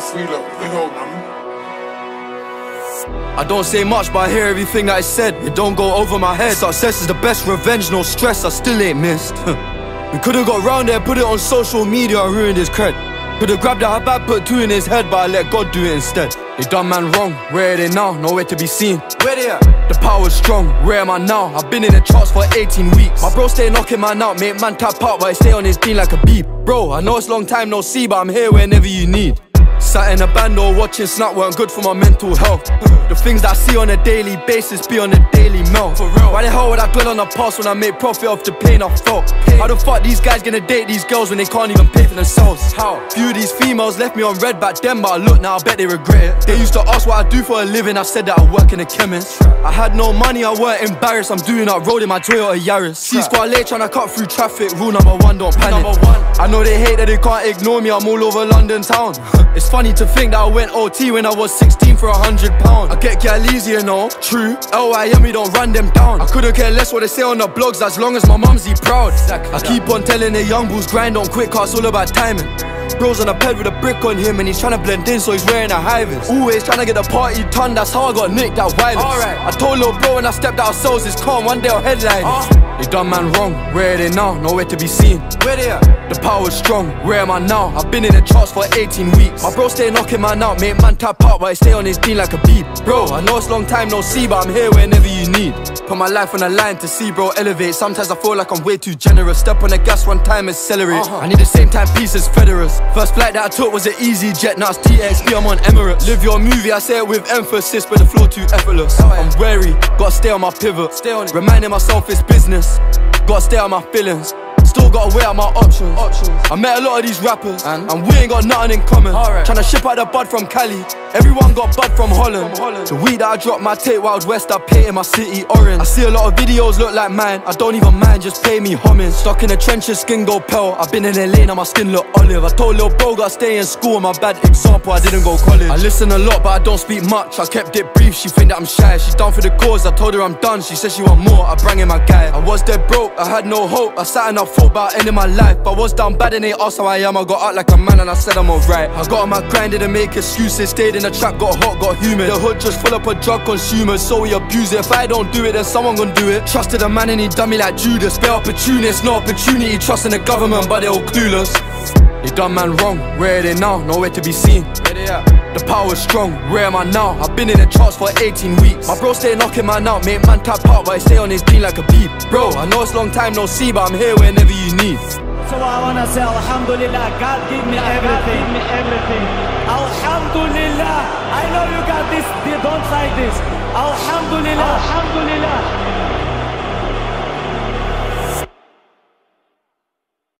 feel like, what the hell, man? I don't say much, but I hear everything that I said. It don't go over my head. Success is the best revenge, no stress, I still ain't missed. we could've got round there, put it on social media, and ruined his cred. Could've grabbed a bad, put two in his head, but I let God do it instead. They done man wrong, where are they now? Nowhere to be seen. Where they at? The power's strong, where am I now? I've been in the charts for 18 weeks. My bro stay knocking man out, make man tap out, but I stay on his beat like Khabib. Bro, I know it's long time no see, but I'm here whenever you need. Sat in a band or watching Snap weren't good for my mental health. The things that I see on a daily basis be on a daily melt. For real. Why the hell would I dwell on the past when I make profit off the pain I felt? How the fuck these guys gonna date these girls when they can't even pay for themselves? How? Few of these females left me on red back then, but I look now, I bet they regret it. They used to ask what I do for a living, I said that I work in a chemist. I had no money, I weren't embarrassed. I'm doing up road in my Toyota Yaris. C squad late trying to cut through traffic. Rule number one, don't panic. I know they hate that they can't ignore me. I'm all over London town. it's funny to think that I went OT when I was 16 for a hundred pounds. I get gal easy, you know. True. LYM, we don't run them down. I couldn't care less what they say on the blogs as long as my mumsy proud. I keep on telling the young bulls grind, don't quit, cause all about timing. Bro's on a ped with a brick on him and he's trying to blend in so he's wearing a high vis. Always trying to get the party done, that's how I got nicked that violence. Alright. I told little bro when I stepped out of cells, it's calm, one day I'll headline. Uh. They done man wrong, where are they now? Nowhere to be seen. Where they at? The power's strong, where am I now? I've been in the charts for 18 weeks. My bro stay knocking man out, make man tap out, but I stay on his beat like Khabib. Bro, I know it's long time no see, but I'm here whenever you need. Put my life on the line to see bro elevate. Sometimes I feel like I'm way too generous. Step on the gas one time, accelerate. Uh -huh. I need the same time piece as Federer's. First flight that I took was an easyJet, now it's TXP, I'm on Emirates. Live your movie, I say it with emphasis, but the flow too effortless. I'm wary, gotta stay on my pivot. Stay on it. Reminding myself it's business. Gotta stay on my feelings. Still gotta weigh out my options. options. I met a lot of these rappers, and, and we ain't got nothing in common. Right. Tryna ship out the bud from Cali. Everyone got bud from Holland. The weed that I dropped my tape Wild West, I paint in my city orange. I see a lot of videos look like mine. I don't even mind, just pay me homage. Stuck in the trenches, skin go pale. I've been in the lane, and my skin look olive. I told little bro, gotta stay in school. My bad example, I didn't go college. I listen a lot, but I don't speak much. I kept it brief, she think that I'm shy. She's done for the cause, I told her I'm done. She said she want more, I bring in my guy. I was dead broke, I had no hope. I sat and I thought about ending my life life. I was down bad and they asked how I am. I got out like a man and I said I'm alright. I got on my grind, didn't make excuses. Stayed in the trap, got hot, got humid. The hood just full up of drug consumers, so we abuse it. If I don't do it, then someone gon' do it. Trusted a man and he done me like Judas. Fair opportunist, no opportunity. Trusting the government, but they all clueless. They done man wrong, where are they now? Nowhere to be seen. Where they at? The power's strong, where am I now? I've been in the charts for 18 weeks. My bro stay knocking man out, make man tap out, but I stay on his beat like Khabib. Bro, I know it's long time no see, but I'm here whenever you need. So I wanna say Alhamdulillah, God give me everything. Give me